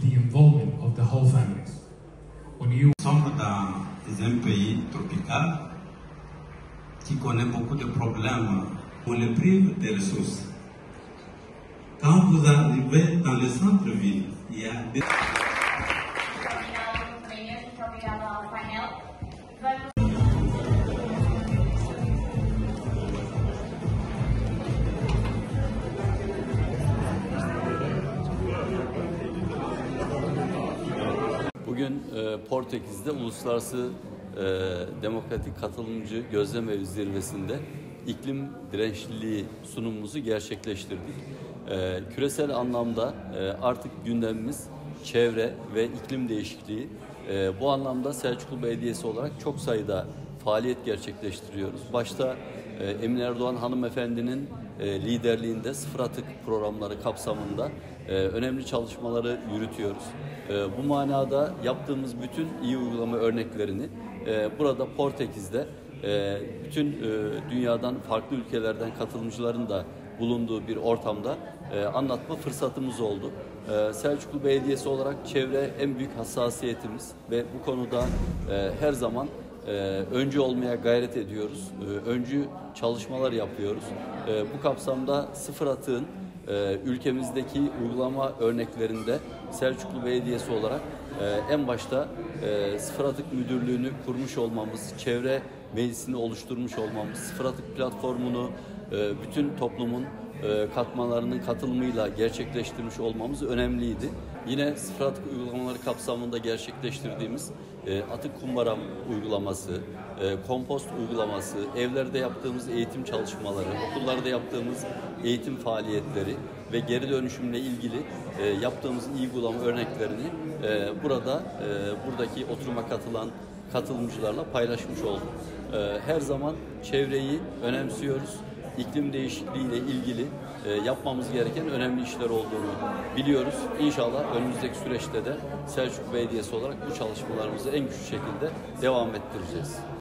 the involvement of the whole families. When you Nous sommes dans un pays tropical qui connaît beaucoup de problèmes. On les prive des ressources. Quand vous arrivez dans le centre-ville, il y a des... Bugün e, Portekiz'de Uluslararası e, Demokratik Katılımcı Gözlem Evi Zirvesi'nde iklim dirençliliği sunumumuzu gerçekleştirdik. E, küresel anlamda e, artık gündemimiz çevre ve iklim değişikliği. E, bu anlamda Selçuklu Belediyesi olarak çok sayıda faaliyet gerçekleştiriyoruz. Başta e, Emine Erdoğan hanımefendinin e, liderliğinde sıfır atık programları kapsamında e, önemli çalışmaları yürütüyoruz. E, bu manada yaptığımız bütün iyi uygulama örneklerini e, burada Portekiz'de e, bütün e, dünyadan farklı ülkelerden katılımcıların da bulunduğu bir ortamda e, anlatma fırsatımız oldu. E, Selçuklu Belediyesi olarak çevre en büyük hassasiyetimiz ve bu konuda e, her zaman e, öncü olmaya gayret ediyoruz. E, öncü çalışmalar yapıyoruz. E, bu kapsamda sıfır atığın e, ülkemizdeki uygulama örneklerinde Selçuklu Belediyesi olarak e, en başta e, sıfır atık müdürlüğünü kurmuş olmamız, çevre meclisini oluşturmuş olmamız, sıfır atık platformunu bütün toplumun e, katmanlarının katılımıyla gerçekleştirmiş olmamız önemliydi. Yine sıfır atık uygulamaları kapsamında gerçekleştirdiğimiz e, atık kumbara uygulaması, e, kompost uygulaması, evlerde yaptığımız eğitim çalışmaları, okullarda yaptığımız eğitim faaliyetleri ve geri dönüşümle ilgili e, yaptığımız iyi uygulama örneklerini burada buradaki oturuma katılan katılımcılarla paylaşmış olduk. E, her zaman çevreyi önemsiyoruz iklim değişikliğiyle ilgili e, yapmamız gereken önemli işler olduğunu biliyoruz. İnşallah önümüzdeki süreçte de Selçuk Belediyesi olarak bu çalışmalarımızı en güçlü şekilde devam ettireceğiz.